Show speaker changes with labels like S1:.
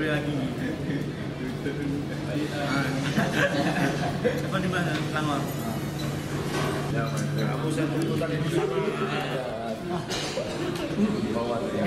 S1: boleh lagi. Apa di mana Langor?
S2: Ya, Kamu saya tuntutan itu sama.
S3: bawa ya